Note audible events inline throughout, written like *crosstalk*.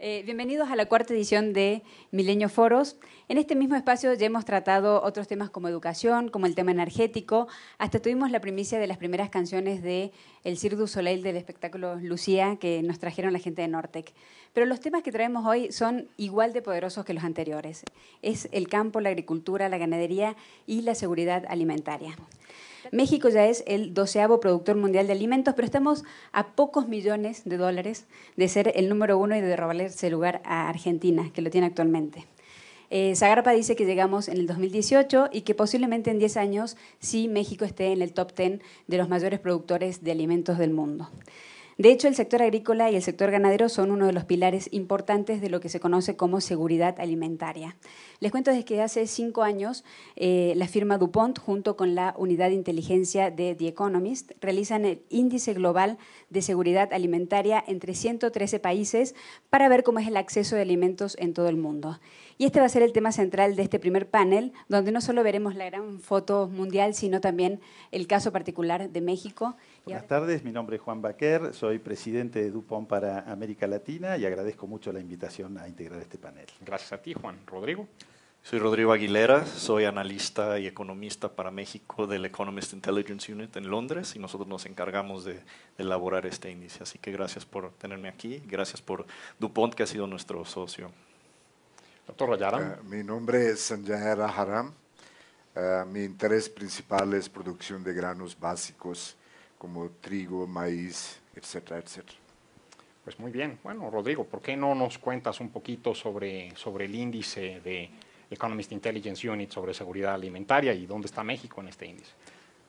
Eh, bienvenidos a la cuarta edición de Milenio Foros. En este mismo espacio ya hemos tratado otros temas como educación, como el tema energético. Hasta tuvimos la primicia de las primeras canciones de El Cirque du Soleil del espectáculo Lucía que nos trajeron la gente de Nortec. Pero los temas que traemos hoy son igual de poderosos que los anteriores. Es el campo, la agricultura, la ganadería y la seguridad alimentaria. México ya es el doceavo productor mundial de alimentos, pero estamos a pocos millones de dólares de ser el número uno y de robarle ese lugar a Argentina, que lo tiene actualmente. Eh, Zagarpa dice que llegamos en el 2018 y que posiblemente en 10 años sí México esté en el top 10 de los mayores productores de alimentos del mundo. De hecho, el sector agrícola y el sector ganadero son uno de los pilares importantes de lo que se conoce como seguridad alimentaria. Les cuento desde que hace cinco años eh, la firma DuPont, junto con la unidad de inteligencia de The Economist, realizan el índice global de seguridad alimentaria entre 113 países para ver cómo es el acceso de alimentos en todo el mundo. Y este va a ser el tema central de este primer panel, donde no solo veremos la gran foto mundial, sino también el caso particular de México. Buenas tardes, mi nombre es Juan Baquer, soy presidente de DuPont para América Latina y agradezco mucho la invitación a integrar este panel. Gracias a ti, Juan. Rodrigo. Soy Rodrigo Aguilera, soy analista y economista para México del Economist Intelligence Unit en Londres y nosotros nos encargamos de, elaborar este índice. Así que gracias por tenerme aquí, gracias por DuPont que ha sido nuestro socio. Doctor Rayaram. Uh, mi nombre es Sanjay Rajaram. Uh, mi interés principal es producción de granos básicos como trigo, maíz, etcétera, etcétera. Pues muy bien. Bueno, Rodrigo, ¿por qué no nos cuentas un poquito sobre, sobre el índice de Economist Intelligence Unit sobre seguridad alimentaria y dónde está México en este índice?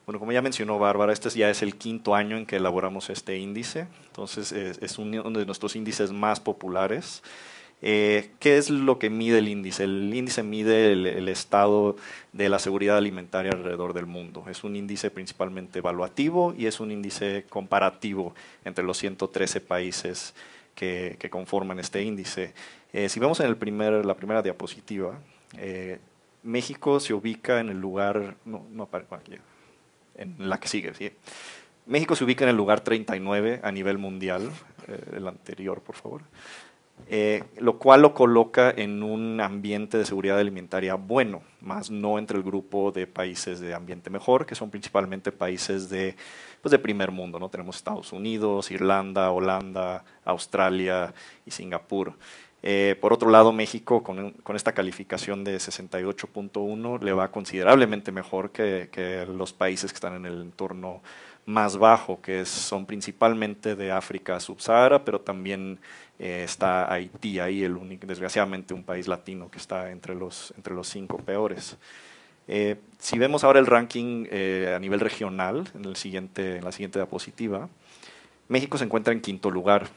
Bueno, como ya mencionó Bárbara, este ya es el quinto año en que elaboramos este índice, entonces es, es uno de nuestros índices más populares. Eh, ¿Qué es lo que mide el índice? El índice mide el, estado de la seguridad alimentaria alrededor del mundo. Es un índice principalmente evaluativo y es un índice comparativo entre los 113 países que, conforman este índice. Eh, si vemos en el primer, la primera diapositiva, eh, México se ubica en el lugar, no, no en la que sigue, ¿sí? México se ubica en el lugar 39 a nivel mundial, el anterior, por favor. Eh, lo cual lo coloca en un ambiente de seguridad alimentaria bueno, más no entre el grupo de países de ambiente mejor, que son principalmente países de, pues de primer mundo. ¿no? Tenemos Estados Unidos, Irlanda, Holanda, Australia y Singapur. Eh, por otro lado, México, con, con esta calificación de 68.1, le va considerablemente mejor que, que los países que están en el entorno más bajo, que son principalmente de África subsahara, pero también eh, está Haití ahí, el único, desgraciadamente un país latino que está entre los, entre los cinco peores. Eh, si vemos ahora el ranking eh, a nivel regional, en, siguiente, en la siguiente diapositiva, México se encuentra en quinto lugar.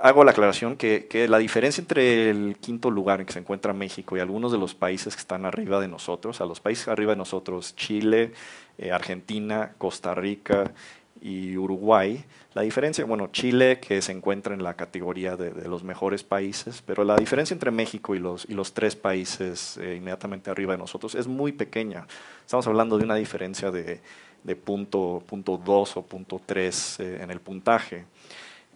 hago la aclaración que, que, la diferencia entre el quinto lugar en que se encuentra México y algunos de los países que están arriba de nosotros, a los países arriba de nosotros, Chile, Argentina, Costa Rica y Uruguay. La diferencia, bueno, Chile que se encuentra en la categoría de, los mejores países, pero la diferencia entre México y los, y los tres países eh, inmediatamente arriba de nosotros es muy pequeña. Estamos hablando de una diferencia de, de punto, punto 2 o punto 3 eh, en el puntaje.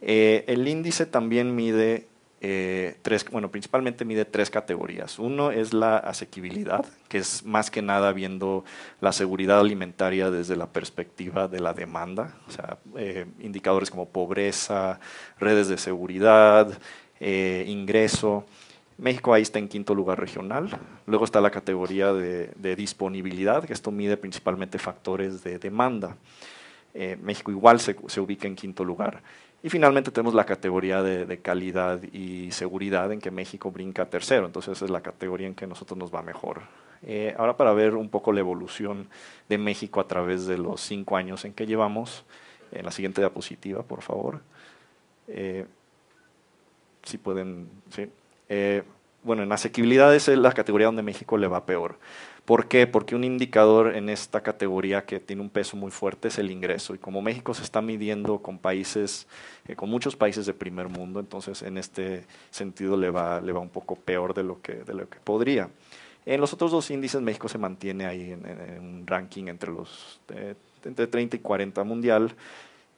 Eh, el índice también mide eh, bueno, principalmente mide tres categorías. Uno es la asequibilidad, que es más que nada viendo la seguridad alimentaria desde la perspectiva de la demanda, o sea, eh, indicadores como pobreza, redes de seguridad, eh, ingreso. México ahí está en quinto lugar regional. Luego está la categoría de, disponibilidad, que esto mide principalmente factores de demanda. México igual se, se ubica en quinto lugar. Y finalmente tenemos la categoría de, calidad y seguridad en que México brinca tercero, entonces esa es la categoría en que nosotros nos va mejor. Eh, ahora para ver un poco la evolución de México a través de los cinco años en que llevamos, en la siguiente diapositiva, por favor. Eh, si pueden, sí. Eh, bueno, en asequibilidad es la categoría donde México le va peor. ¿Por qué? Porque un indicador en esta categoría que tiene un peso muy fuerte es el ingreso. Y como México se está midiendo con países, eh, con muchos países de primer mundo, entonces en este sentido le va, le va un poco peor de lo que, de lo que podría. En los otros dos índices México se mantiene ahí en, un ranking entre los entre 30 y 40 mundial.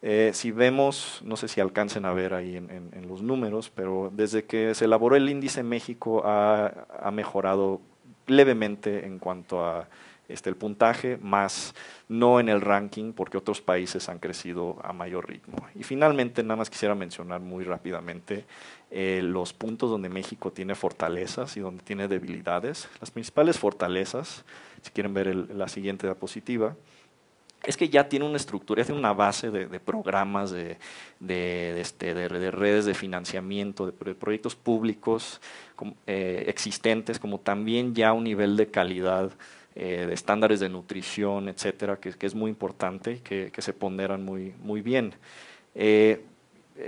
Eh, si vemos, no sé si alcancen a ver ahí en, los números, pero desde que se elaboró el índice México ha, mejorado levemente en cuanto a este, el puntaje, más no en el ranking, porque otros países han crecido a mayor ritmo. Y finalmente, nada más quisiera mencionar muy rápidamente eh, los puntos donde México tiene fortalezas y donde tiene debilidades. Las principales fortalezas, si quieren ver la siguiente diapositiva, es que ya tiene una estructura, tiene una base de, programas, de, este, de, redes de financiamiento, de, proyectos públicos eh, existentes, como también ya un nivel de calidad, eh, de estándares de nutrición, etcétera, que, es muy importante y que, se ponderan muy, muy bien. Eh,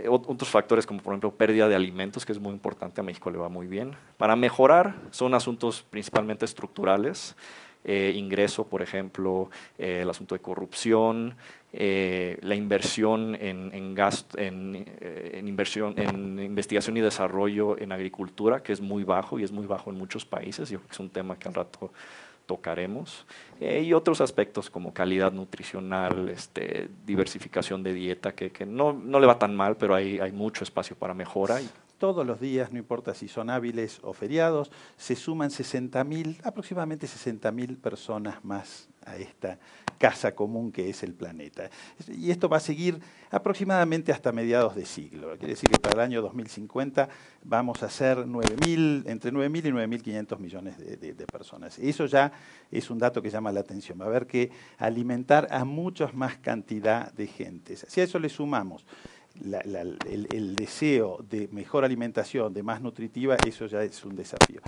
otros factores como por ejemplo pérdida de alimentos, que es muy importante, a México le va muy bien. Para mejorar son asuntos principalmente estructurales, eh, ingreso, por ejemplo, eh, el asunto de corrupción, eh, la inversión en, en, inversión, en investigación y desarrollo en agricultura, que es muy bajo y es muy bajo en muchos países. Yo creo que es un tema que al rato tocaremos. y otros aspectos como calidad nutricional, este, diversificación de dieta, que, no, no, le va tan mal, pero hay, hay mucho espacio para mejora todos los días, no importa si son hábiles o feriados, se suman 60.000, aproximadamente 60.000 personas más a esta casa común que es el planeta. Y esto va a seguir aproximadamente hasta mediados de siglo. Quiere decir que para el año 2050 vamos a ser 9.000, entre 9.000 y 9.500 millones de, de, personas. Eso ya es un dato que llama la atención. Va a haber que alimentar a muchas más cantidad de gente. Si a eso le sumamos el, deseo de mejor alimentación, de más nutritiva, eso ya es un desafío.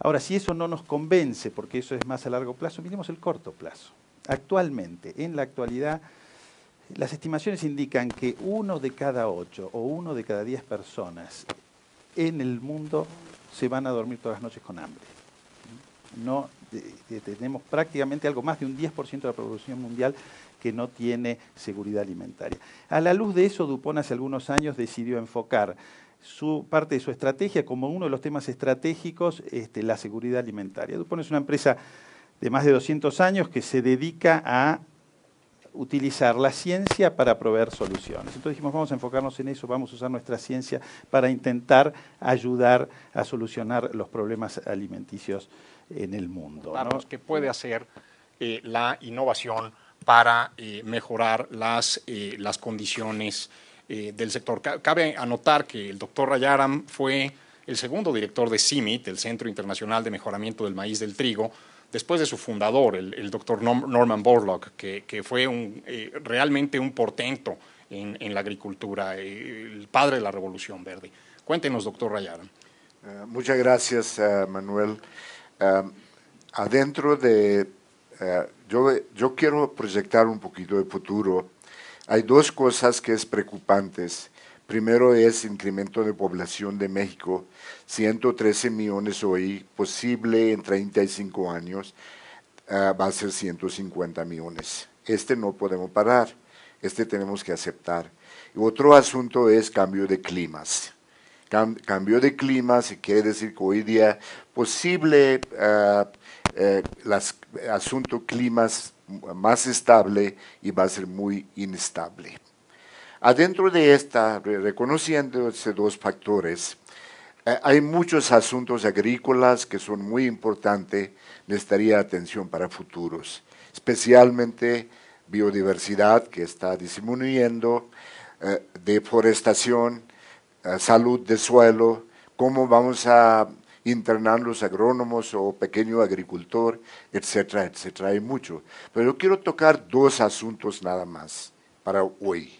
Ahora, si eso no nos convence, porque eso es más a largo plazo, miremos el corto plazo. Actualmente, en la actualidad, las estimaciones indican que uno de cada ocho o uno de cada diez personas en el mundo se van a dormir todas las noches con hambre. No, tenemos prácticamente algo más de un 10% de la población mundial que no tiene seguridad alimentaria. A la luz de eso, Dupont hace algunos años decidió enfocar su parte de su estrategia como uno de los temas estratégicos, este, la seguridad alimentaria. Dupont es una empresa de más de 200 años que se dedica a utilizar la ciencia para proveer soluciones. Entonces dijimos, vamos a enfocarnos en eso, vamos a usar nuestra ciencia para intentar ayudar a solucionar los problemas alimenticios en el mundo. ¿Qué puede hacer eh, la innovación para eh, mejorar las, eh, las condiciones eh, del sector. Cabe anotar que el doctor Rayaram fue el segundo director de CIMIT, el Centro Internacional de Mejoramiento del Maíz del Trigo, después de su fundador, el, doctor Norman Borlaug, que, fue un, realmente un portento en, la agricultura, el padre de la Revolución Verde. Cuéntenos, doctor Rayaram. muchas gracias, Manuel. adentro de yo, quiero proyectar un poquito de futuro. Hay dos cosas que es preocupantes. Primero es incremento de población de México, 113 millones hoy, posible en 35 años, eh, va a ser 150 millones. Este no podemos parar, este tenemos que aceptar. Otro asunto es cambio de climas. cambio de climas quiere decir que hoy día posible uh, eh, asunto climas más estable y va a ser muy inestable. Adentro de esta, reconociendo estos dos factores, eh, hay muchos asuntos agrícolas que son muy importantes, necesitaría atención para futuros, especialmente biodiversidad que está disminuyendo, eh, deforestación, eh, salud de suelo, cómo vamos a internar los agrónomos o pequeño agricultor, etcétera, etcétera. Hay mucho. Pero yo quiero tocar dos asuntos nada más para hoy,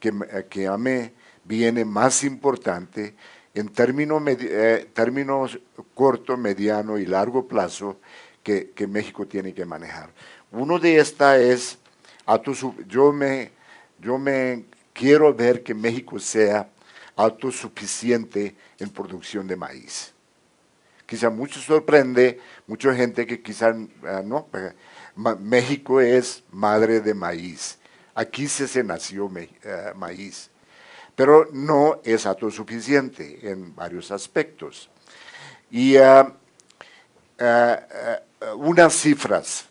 que, eh, que a mí viene más importante en términos, eh, términos corto, mediano y largo plazo que, que México tiene que manejar. Uno de estas es, yo me, yo me quiero ver que México sea autosuficiente en producción de maíz quizá mucho sorprende, mucha gente que quizá ah, no, México es madre de maíz. Aquí se, nació eh, maíz. Pero no es autosuficiente en varios aspectos. Y ah, ah, unas cifras.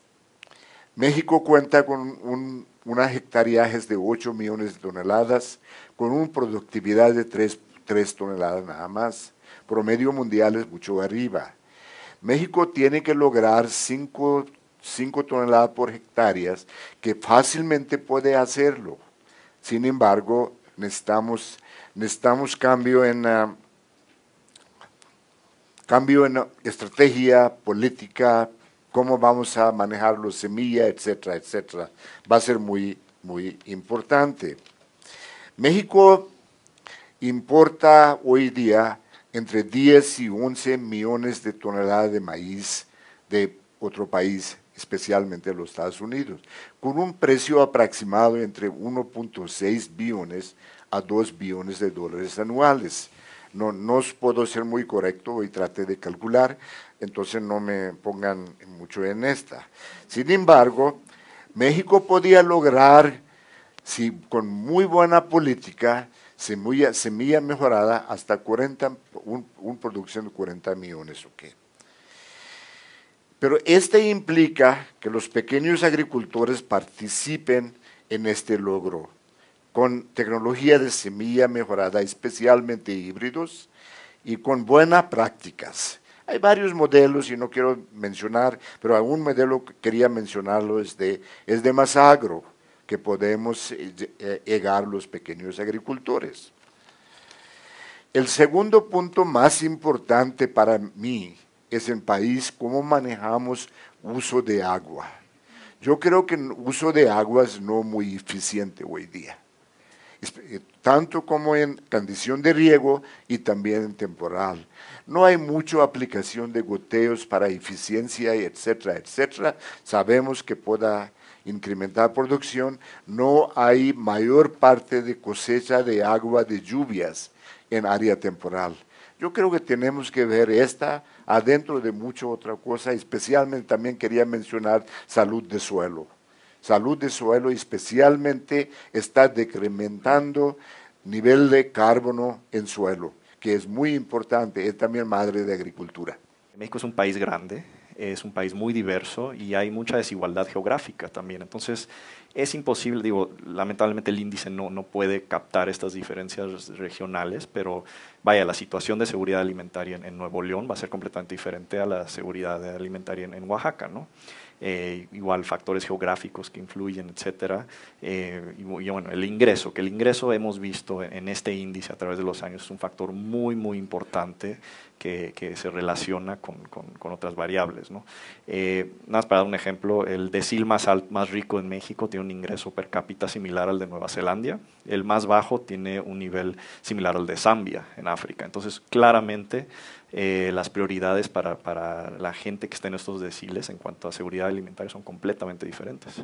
México cuenta con un unas hectáreas de 8 millones de toneladas, con una productividad de 3, 3 toneladas nada más. Promedio mundial es mucho arriba. México tiene que lograr 5 toneladas por hectáreas, que fácilmente puede hacerlo. Sin embargo, necesitamos, necesitamos cambio en, ah, cambio en estrategia política, cómo vamos a manejar los semillas, etcétera, etcétera. Va a ser muy, muy importante. México importa hoy día entre 10 y 11 millones de toneladas de maíz de otro país, especialmente los Estados Unidos, con un precio aproximado entre 1.6 billones a 2 billones de dólares anuales. No, no puedo ser muy correcto y traté de calcular, entonces no me pongan mucho en esta. Sin embargo, México podía lograr, si con muy buena política, semilla, semilla mejorada hasta 40, un, producción de 40 millones. Okay. Pero este implica que los pequeños agricultores participen en este logro con tecnología de semilla mejorada, especialmente híbridos, y con buenas prácticas. Hay varios modelos y no quiero mencionar, pero algún modelo que quería mencionarlo es de, es de Masagro, que podemos eh, eh, llegar los pequeños agricultores. El segundo punto más importante para mí es el país cómo manejamos uso de agua. Yo creo que el uso de agua es no muy eficiente hoy día, eh, tanto como en condición de riego y también en temporal. No hay mucha aplicación de goteos para eficiencia, etcétera, etcétera. Sabemos que pueda incrementar producción, no hay mayor parte de cosecha de agua de lluvias en área temporal. Yo creo que tenemos que ver esta adentro de mucha otra cosa, especialmente también quería mencionar salud de suelo. Salud de suelo especialmente está decrementando nivel de carbono en suelo, que es muy importante, es también madre de agricultura. México es un país grande, es un país muy diverso y hay mucha desigualdad geográfica también. Entonces, es imposible, digo, lamentablemente el índice no, no puede captar estas diferencias regionales, pero vaya, la situación de seguridad alimentaria en, Nuevo León va a ser completamente diferente a la seguridad alimentaria en, en Oaxaca, ¿no? Eh, igual factores geográficos que influyen, etcétera, eh, y, bueno, el ingreso, que el ingreso hemos visto en, este índice a través de los años es un factor muy, muy importante que, se relaciona con, con, otras variables. ¿no? Eh, nada más para dar un ejemplo, el decil más, más rico en México tiene un ingreso per cápita similar al de Nueva Zelanda, el más bajo tiene un nivel similar al de Zambia en África. Entonces, claramente, eh, las prioridades para, para, la gente que está en estos deciles en cuanto a seguridad alimentaria son completamente diferentes.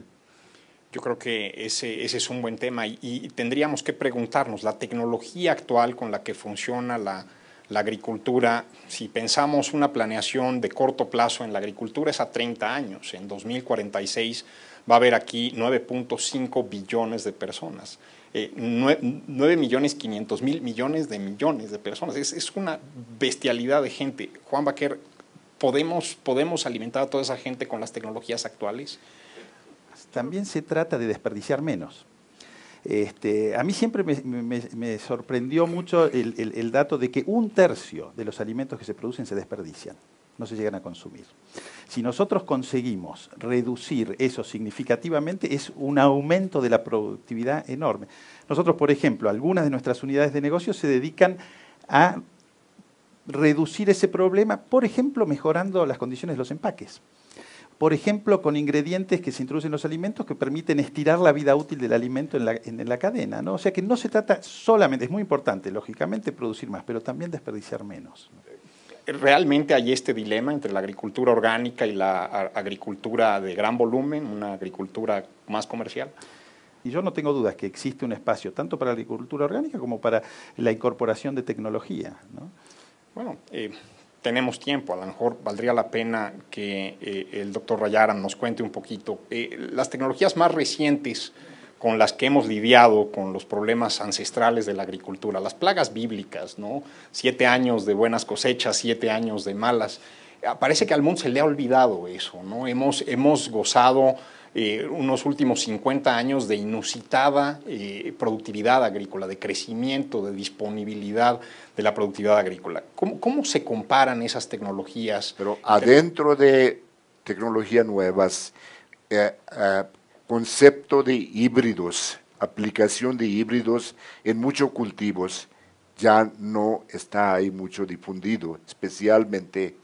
Yo creo que ese, ese es un buen tema y, y, tendríamos que preguntarnos, la tecnología actual con la que funciona la, la agricultura, si pensamos una planeación de corto plazo en la agricultura es a 30 años, en 2046 va a haber aquí 9.5 billones de personas. 9, eh, millones 500 mil millones de millones de personas. Es, una bestialidad de gente. Juan Baquer, ¿podemos, ¿podemos alimentar a toda esa gente con las tecnologías actuales? También se trata de desperdiciar menos. Este, a mí siempre me, sorprendió mucho el, dato de que un tercio de los alimentos que se producen se desperdician, no se llegan a consumir. Si nosotros conseguimos reducir eso significativamente, es un aumento de la productividad enorme. Nosotros, por ejemplo, algunas de nuestras unidades de negocio se dedican a reducir ese problema, por ejemplo, mejorando las condiciones de los empaques. Por ejemplo, con ingredientes que se introducen en los alimentos que permiten estirar la vida útil del alimento en la, en la cadena. ¿no? O sea que no se trata solamente, es muy importante, lógicamente, producir más, pero también desperdiciar menos realmente hay este dilema entre la agricultura orgánica y la agricultura de gran volumen, una agricultura más comercial. Y yo no tengo dudas que existe un espacio tanto para la agricultura orgánica como para la incorporación de tecnología. Bueno, eh, tenemos tiempo, a lo mejor valdría la pena que eh, el doctor Rayaran nos cuente un poquito. Eh, las tecnologías más recientes con las que hemos lidiado con los problemas ancestrales de la agricultura, las plagas bíblicas, ¿no? Siete años de buenas cosechas, siete años de malas. Parece que al mundo se le ha olvidado eso, ¿no? Hemos, hemos gozado eh, unos últimos 50 años de inusitada eh, productividad agrícola, de crecimiento, de disponibilidad de la productividad agrícola. ¿Cómo, se comparan esas tecnologías? Pero adentro de tecnologías nuevas, eh, concepto de híbridos, aplicación de híbridos en muchos cultivos, ya no está ahí mucho difundido, especialmente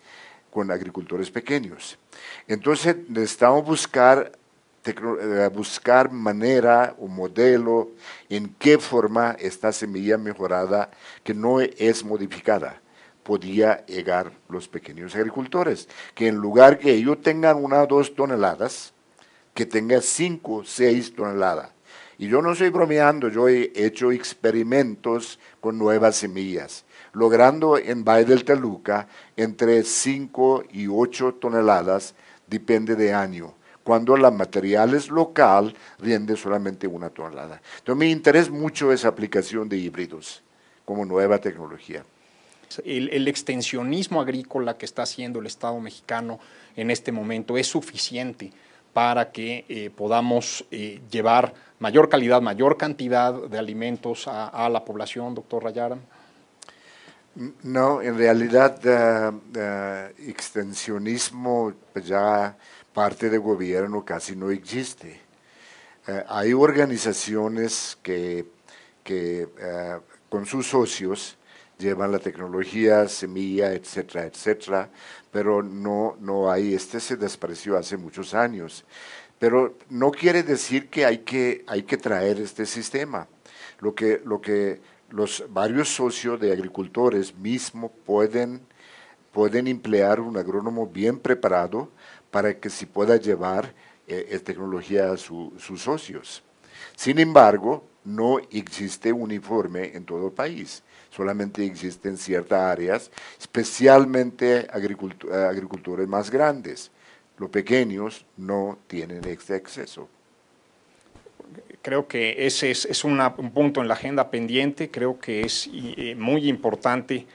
con agricultores pequeños. Entonces necesitamos buscar eh, buscar manera o modelo en qué forma esta semilla mejorada, que no es modificada, podía llegar los pequeños agricultores, que en lugar que ellos tengan una o dos toneladas, que tenga cinco, seis toneladas. Y yo no estoy bromeando, yo he hecho experimentos con nuevas semillas, logrando en Valle del Taluca entre 5 y 8 toneladas, depende de año cuando la material es local, rinde solamente una tonelada. Entonces, mi interés mucho es aplicación de híbridos como nueva tecnología. El, extensionismo agrícola que está haciendo el Estado mexicano en este momento es suficiente para que eh, podamos eh, llevar mayor calidad, mayor cantidad de alimentos a, la población, doctor Rayaram? No, en realidad uh, extensionismo pues ya parte de gobierno casi no existe. Hay organizaciones que, que con sus socios llevan la tecnología, semilla, etcétera, etcétera, pero no, no hay, este se despreció hace muchos años. Pero no quiere decir que hay que, hay que traer este sistema. Lo que, lo que los varios socios de agricultores mismos pueden, pueden emplear un agrónomo bien preparado para que se pueda llevar eh, tecnología a sus socios. Sin embargo, no existe uniforme en todo el país, solamente existen ciertas áreas, especialmente agricultores más grandes. Los pequeños no tienen este acceso. Creo que ese es, un punto en la agenda pendiente, creo que es eh, muy importante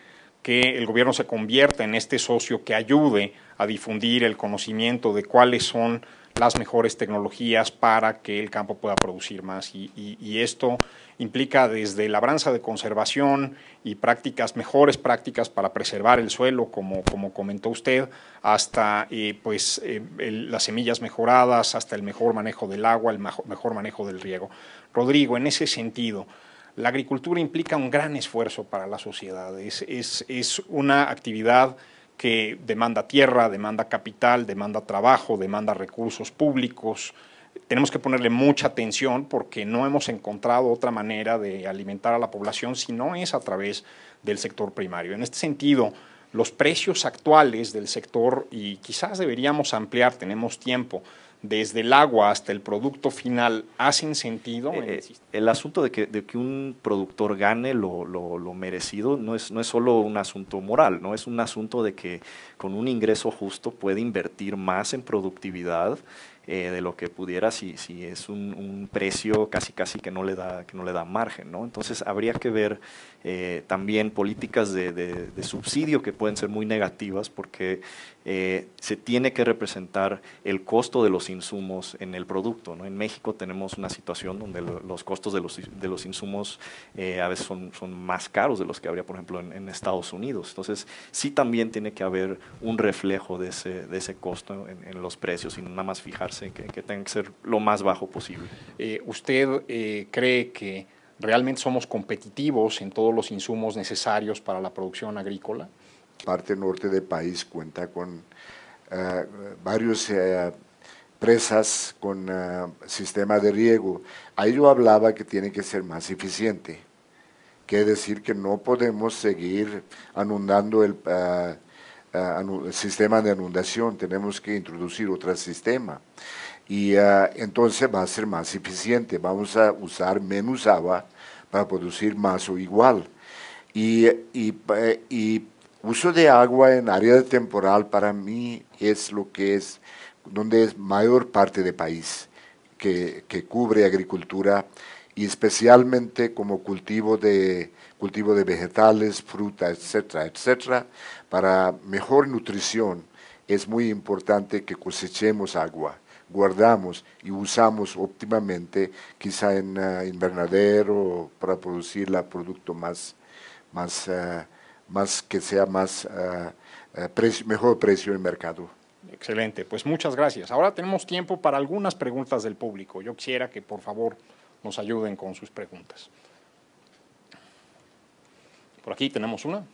que el gobierno se convierta en este socio que ayude a difundir el conocimiento de cuáles son las mejores tecnologías para que el campo pueda producir más. Y, esto implica desde labranza de conservación y prácticas, mejores prácticas para preservar el suelo, como, como comentó usted, hasta eh, pues, eh, las semillas mejoradas, hasta el mejor manejo del agua, el mejor manejo del riego. Rodrigo, en ese sentido, la agricultura implica un gran esfuerzo para la sociedad. Es, es, una actividad que demanda tierra, demanda capital, demanda trabajo, demanda recursos públicos. Tenemos que ponerle mucha atención porque no hemos encontrado otra manera de alimentar a la población si no es a través del sector primario. En este sentido, los precios actuales del sector, y quizás deberíamos ampliar, tenemos tiempo, desde el agua hasta el producto final hacen sentido? Eh, eh, el asunto de que, de que, un productor gane lo, lo, lo, merecido no es, no es solo un asunto moral, no es un asunto de que con un ingreso justo puede invertir más en productividad eh, de lo que pudiera si, si es un, un, precio casi casi que no le da, que no le da margen. ¿no? Entonces habría que ver eh, también políticas de, de, subsidio que pueden ser muy negativas porque eh, se tiene que representar el costo de los insumos en el producto. ¿no? En México tenemos una situación donde los costos de los, de los insumos a veces son, son, más caros de los que habría, por ejemplo, en, Estados Unidos. Entonces sí también tiene que haber un reflejo de ese, de ese costo en, los precios y nada más fijar que, que tenga que ser lo más bajo posible. Eh, ¿Usted eh, cree que realmente somos competitivos en todos los insumos necesarios para la producción agrícola? Parte norte del país cuenta con uh, varios presas con sistema de riego. Ahí yo hablaba que tiene que ser más eficiente. Quiere decir que no podemos seguir anudando el el sistema de inundación, tenemos que introducir otro sistema. Y ah, entonces va a ser más eficiente, vamos a usar menos agua para producir más o igual. Y, y, y uso de agua en área temporal para mí es lo que es, donde es mayor parte del país que, que cubre agricultura y especialmente como cultivo de, cultivo de vegetales, fruta, etcétera, etcétera, para mejor nutrición es muy importante que cosechemos agua, guardamos y usamos óptimamente, quizá en uh, invernadero para producir el producto más, más, uh, más que sea más uh, precio, mejor precio en el mercado. Excelente, pues muchas gracias. Ahora tenemos tiempo para algunas preguntas del público. Yo quisiera que por favor nos ayuden con sus preguntas. Por aquí tenemos una.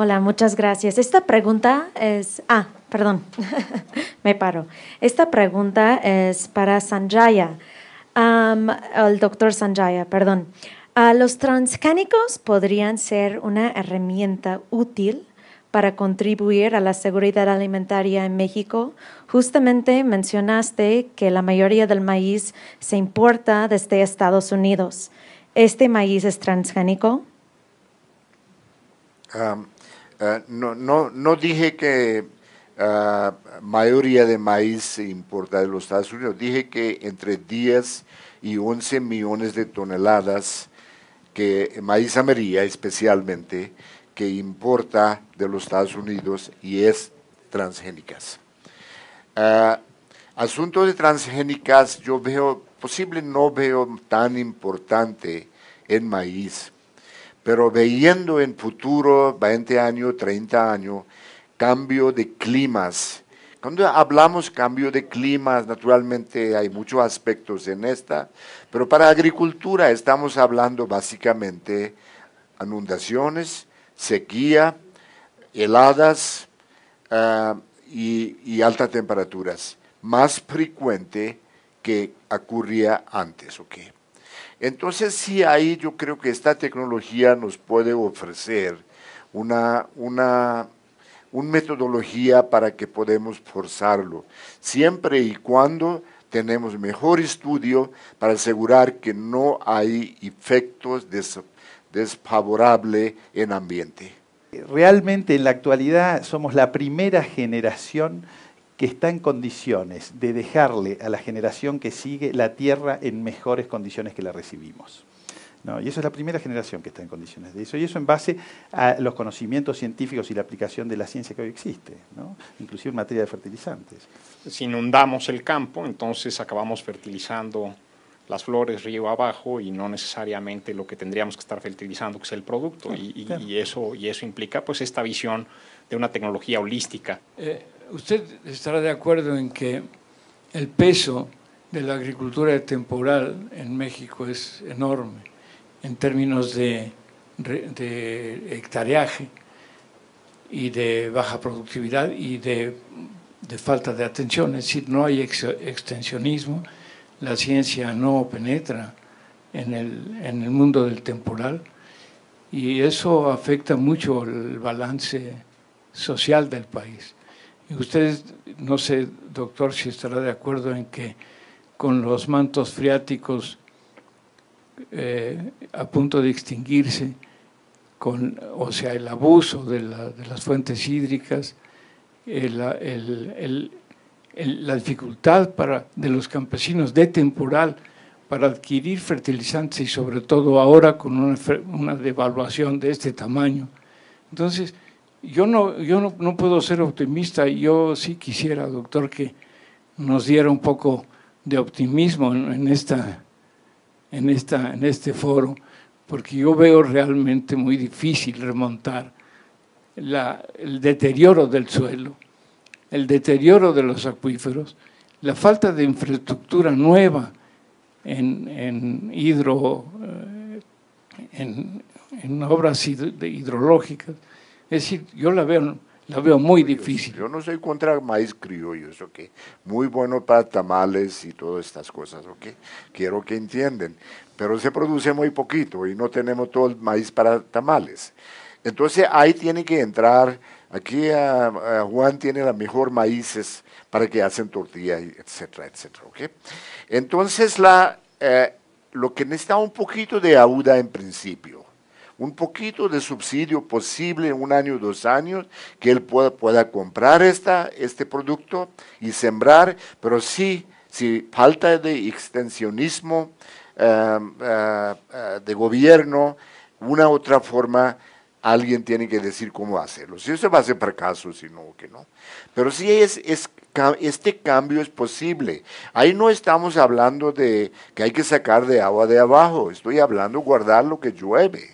Hola, muchas gracias. Esta pregunta es, ah, perdón, *laughs* me paro. Esta pregunta es para Sanjaya, el doctor Sanjaya, perdón. ¿Los transgénicos podrían ser una herramienta útil para contribuir a la seguridad alimentaria en México? Justamente mencionaste que la mayoría del maíz se importa desde Estados Unidos. ¿Este maíz es transgénico? Eh, no, no, no dije que eh, mayoría de maíz se importa de los Estados Unidos, dije que entre 10 y 11 millones de toneladas que maíz amarilla especialmente que importa de los Estados Unidos y es transgénicas. Uh, asunto de transgénicas yo veo, posible no veo tan importante en maíz, pero viendo en futuro, 20 años, 30 años, cambio de climas. Cuando hablamos cambio de climas, naturalmente hay muchos aspectos en esta, pero para agricultura estamos hablando básicamente inundaciones, sequía, heladas y, y, altas temperaturas, más frecuente que ocurría antes. ¿okay? Entonces sí ahí yo creo que esta tecnología nos puede ofrecer una, una, metodología para que podamos forzarlo, siempre y cuando tenemos mejor estudio para asegurar que no hay efectos desfavorables en ambiente. Realmente en la actualidad somos la primera generación que está en condiciones de dejarle a la generación que sigue la tierra en mejores condiciones que la recibimos. Y esa es la primera generación que está en condiciones de eso. Y eso en base a los conocimientos científicos y la aplicación de la ciencia que hoy existe, inclusive en materia de fertilizantes. Si inundamos el campo, entonces acabamos fertilizando las flores río abajo y no necesariamente lo que tendríamos que estar fertilizando, que es el producto. y, eso, y eso implica pues esta visión de una tecnología holística. Eh, usted estará de acuerdo en que el peso de la agricultura temporal en México es enorme en términos de, hectareaje y de baja productividad y de, falta de atención, es decir, no hay extensionismo, la ciencia no penetra en el, en el mundo del temporal y eso afecta mucho el balance social del país. Y usted, no sé, doctor, si estará de acuerdo en que con los mantos freáticos eh, a punto de extinguirse, con, o sea, el abuso de, las fuentes hídricas, la dificultad para, de los campesinos de temporal para adquirir fertilizantes y sobre todo ahora con una, una devaluación de este tamaño. Entonces, yo no, yo no, puedo ser optimista, yo sí quisiera, doctor, que nos diera un poco de optimismo en, esta, en, esta, en este foro, porque yo veo realmente muy difícil remontar el deterioro del suelo, el deterioro de los acuíferos, la falta de infraestructura nueva en, hidro, eh, en, en obras hidrológicas, es decir, yo la veo, la veo muy difícil. Yo no soy contra maíz criollo, ¿ok? Muy bueno para tamales y todas estas cosas, ¿ok? Quiero que entiendan. Pero se produce muy poquito y no tenemos todo el maíz para tamales. Entonces ahí tiene que entrar, aquí Juan tiene la mejor maíces para que hacen tortillas, etcétera, etcétera. Entonces eh, lo que necesita un poquito de auda en principio. Un poquito de subsidio posible en un año, dos años, que él pueda, pueda comprar esta, este producto y sembrar, pero sí, si falta de extensionismo eh, eh, eh, de gobierno, una otra forma, alguien tiene que decir cómo hacerlo. Si eso va a ser fracaso, si no, que no. Pero sí es, es, este cambio es posible. Ahí no estamos hablando de que hay que sacar de agua de abajo, estoy hablando de guardar lo que llueve.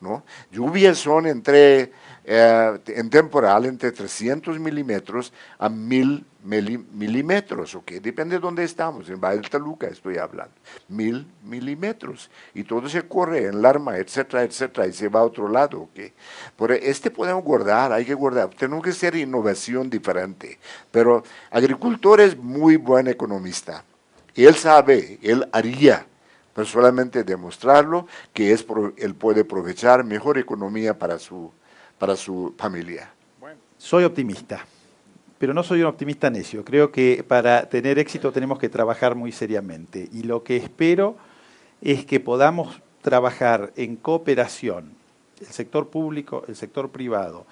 ¿no? Lluvias son entre eh, en temporal entre 300 milímetros a 1000 milímetros, ¿ok? Depende de dónde estamos, en Valle del Taluca estoy hablando, 1000 milímetros, y todo se corre en Larma, etcétera, etcétera, y se va a otro lado, ¿ok? Por este podemos guardar, hay que guardar, tenemos que hacer innovación diferente, pero agricultor es muy buen economista, él sabe, él haría, pero solamente demostrarlo que es, él puede aprovechar mejor economía para su para su familia? Soy optimista, pero no soy un optimista necio. Creo que para tener éxito tenemos que trabajar muy seriamente y lo que espero es que podamos trabajar en cooperación, el sector público, el sector privado.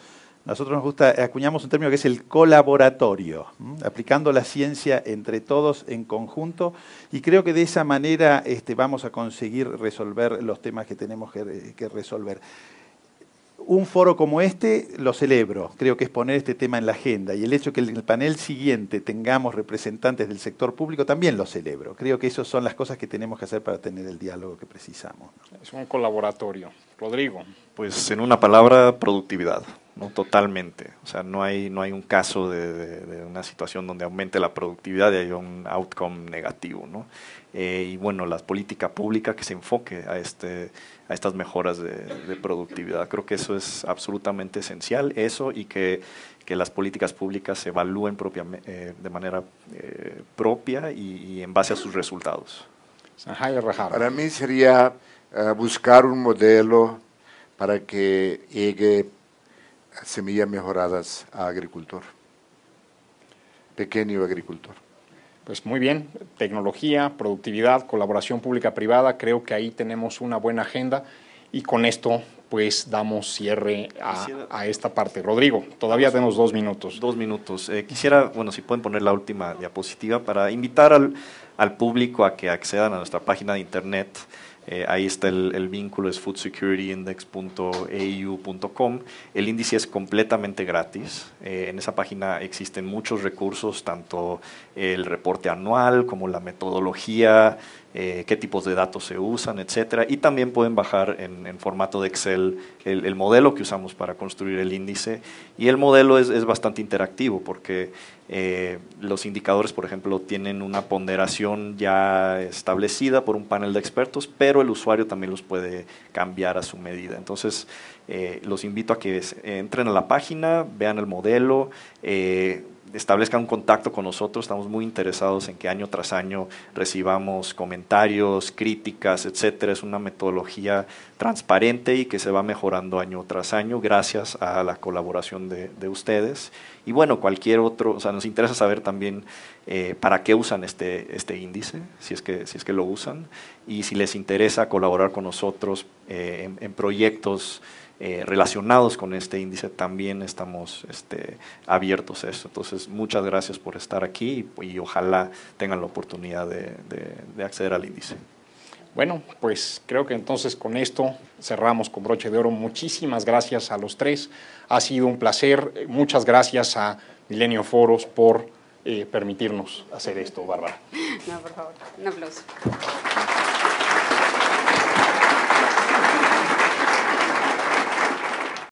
Nosotros nos gusta, acuñamos un término que es el colaboratorio, aplicando la ciencia entre todos en conjunto y creo que de esa manera este, vamos a conseguir resolver los temas que tenemos que resolver un foro como este lo celebro, creo que es poner este tema en la agenda y el hecho que en el panel siguiente tengamos representantes del sector público también lo celebro. Creo que esas son las cosas que tenemos que hacer para tener el diálogo que precisamos. Es un colaboratorio. Rodrigo. Pues en una palabra, productividad. ¿No? Totalmente. O sea, no hay, no hay un caso de, una situación donde aumente la productividad y haya un outcome negativo. ¿no? Eh, y bueno, la política pública que se enfoque a, este, a estas mejoras de, productividad. Creo que eso es absolutamente esencial, eso y que, que las políticas públicas se evalúen propia, eh, de manera eh, propia y, en base a sus resultados. Para mí sería buscar un modelo para que llegue semillas mejoradas a agricultor, pequeño agricultor. Pues muy bien, tecnología, productividad, colaboración pública-privada, creo que ahí tenemos una buena agenda y con esto pues damos cierre a, esta parte. Rodrigo, todavía tenemos dos minutos. Dos minutos. Eh, quisiera, bueno, si pueden poner la última diapositiva para invitar al, al público a que accedan a nuestra página de internet eh, ahí está el, vínculo, es foodsecurityindex.au.com. El índice es completamente gratis. Eh, en esa página existen muchos recursos, tanto el reporte anual como la metodología, eh, qué tipos de datos se usan, etcétera. Y también pueden bajar en, formato de Excel el, modelo que usamos para construir el índice. Y el modelo es, bastante interactivo porque eh, los indicadores, por ejemplo, tienen una ponderación ya establecida por un panel de expertos, pero el usuario también los puede cambiar a su medida. Entonces, eh, los invito a que entren a la página, vean el modelo, establezcan un contacto con nosotros. Estamos muy interesados en que año tras año recibamos comentarios, críticas, etcétera. Es una metodología transparente y que se va mejorando año tras año gracias a la colaboración de, ustedes. Y bueno, cualquier otro, o sea, nos interesa saber también eh, para qué usan este, este índice, si es, que, si es que lo usan, y si les interesa colaborar con nosotros eh, en proyectos eh, relacionados con este índice también estamos este, abiertos a eso. Entonces, muchas gracias por estar aquí y, ojalá tengan la oportunidad de, de, acceder al índice. Bueno, pues creo que entonces con esto cerramos con broche de oro. Muchísimas gracias a los tres. Ha sido un placer. Muchas gracias a Milenio Foros por eh, permitirnos hacer esto, Bárbara. No, por favor, un aplauso.